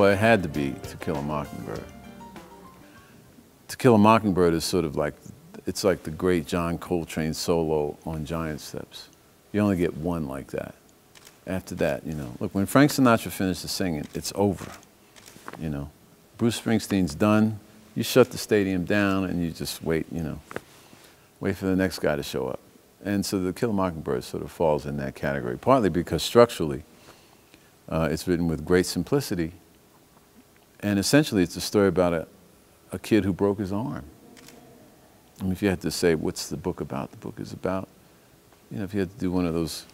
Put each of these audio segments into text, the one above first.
Well, it had to be To Kill a Mockingbird. To Kill a Mockingbird is sort of like, it's like the great John Coltrane solo on Giant Steps. You only get one like that. After that, you know, look, when Frank Sinatra finishes singing, it's over, you know. Bruce Springsteen's done, you shut the stadium down and you just wait, you know, wait for the next guy to show up. And so the Kill a Mockingbird sort of falls in that category, partly because structurally, uh, it's written with great simplicity. And essentially, it's a story about a, a kid who broke his arm. I mean, if you had to say, what's the book about? The book is about, you know, if you had to do one of those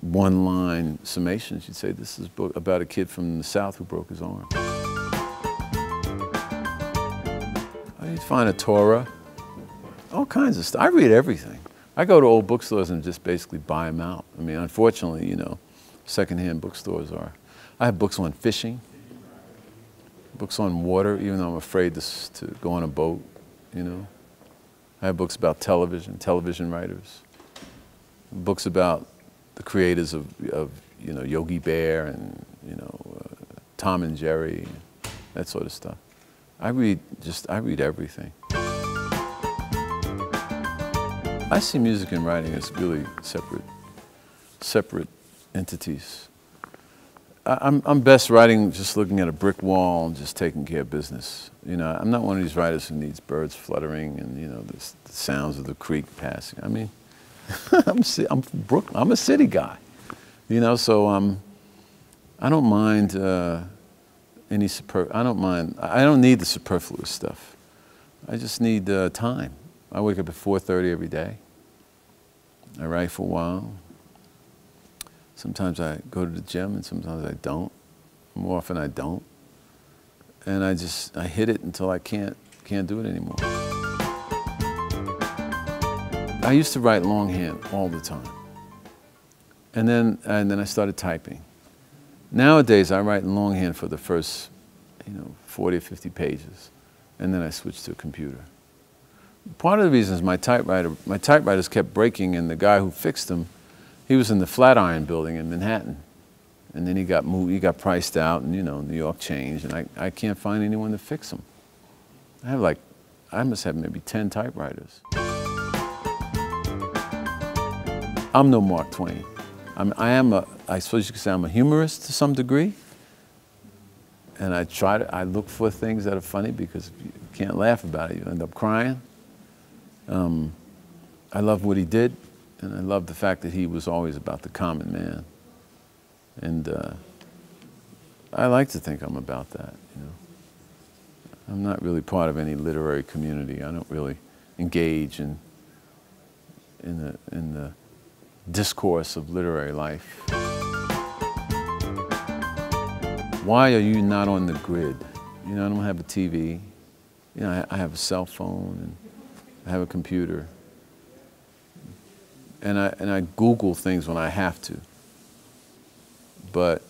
one line summations, you'd say, this is book about a kid from the South who broke his arm. Oh, you'd find a Torah, all kinds of stuff. I read everything. I go to old bookstores and just basically buy them out. I mean, unfortunately, you know, secondhand bookstores are. I have books on fishing, books on water, even though I'm afraid to, to go on a boat, you know. I have books about television, television writers, books about the creators of, of you know, Yogi Bear and, you know, uh, Tom and Jerry, that sort of stuff. I read just, I read everything. I see music and writing as really separate, separate entities. I'm, I'm best writing just looking at a brick wall and just taking care of business. You know, I'm not one of these writers who needs birds fluttering and, you know, the, the sounds of the creek passing. I mean, I'm, I'm, Brooklyn, I'm a city guy, you know, so um, I don't mind uh, any super, I don't mind, I don't need the superfluous stuff. I just need uh, time. I wake up at 4.30 every day. I write for a while. Sometimes I go to the gym and sometimes I don't. More often I don't. And I just, I hit it until I can't, can't do it anymore. I used to write longhand all the time. And then, and then I started typing. Nowadays, I write in longhand for the first, you know, 40 or 50 pages, and then I switch to a computer. Part of the reason is my typewriter, my typewriters kept breaking, and the guy who fixed them, he was in the Flatiron building in Manhattan. And then he got moved, he got priced out, and you know, New York changed, and I, I can't find anyone to fix them. I have like, I must have maybe 10 typewriters. I'm no Mark Twain. I'm, I am a, I suppose you could say I'm a humorist to some degree. And I try to, I look for things that are funny because you can't laugh about it, you end up crying. Um, I love what he did, and I love the fact that he was always about the common man. And uh, I like to think I'm about that, you know. I'm not really part of any literary community. I don't really engage in, in, the, in the discourse of literary life. Why are you not on the grid? You know, I don't have a TV. You know, I, I have a cell phone and I have a computer. And I, and I Google things when I have to. But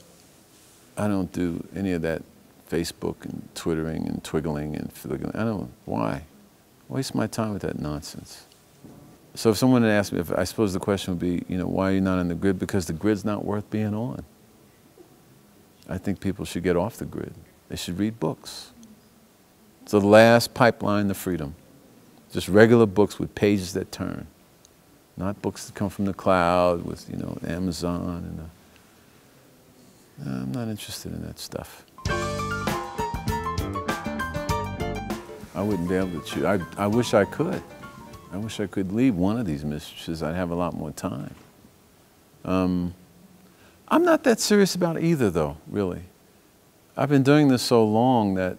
I don't do any of that Facebook and Twittering and twiggling and fliggling. I don't, know why? Waste my time with that nonsense. So if someone had asked me, if, I suppose the question would be, you know, why are you not on the grid? Because the grid's not worth being on. I think people should get off the grid. They should read books. It's the last pipeline to freedom. Just regular books with pages that turn. Not books that come from the cloud with, you know, Amazon and no, I'm not interested in that stuff. I wouldn't be able to choose. I, I wish I could. I wish I could leave one of these mistresses. I'd have a lot more time. Um, I'm not that serious about either, though, really. I've been doing this so long that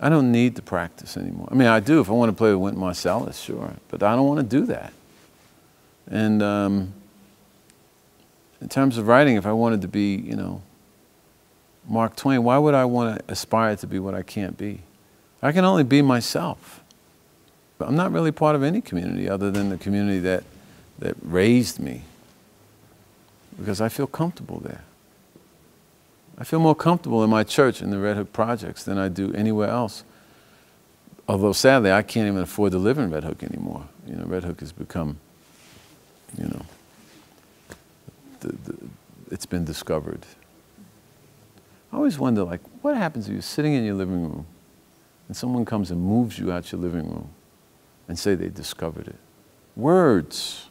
I don't need to practice anymore. I mean, I do if I want to play with Wynton Marsalis, sure, but I don't want to do that. And um, in terms of writing, if I wanted to be, you know, Mark Twain, why would I want to aspire to be what I can't be? I can only be myself. But I'm not really part of any community other than the community that, that raised me because I feel comfortable there. I feel more comfortable in my church in the Red Hook projects than I do anywhere else. Although sadly, I can't even afford to live in Red Hook anymore. You know, Red Hook has become, you know, the, the, it's been discovered. I always wonder, like, what happens if you're sitting in your living room and someone comes and moves you out your living room and say they discovered it? Words.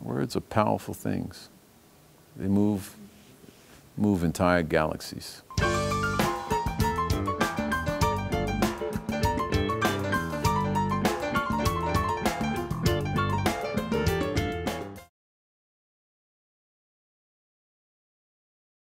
Words are powerful things. They move, move entire galaxies.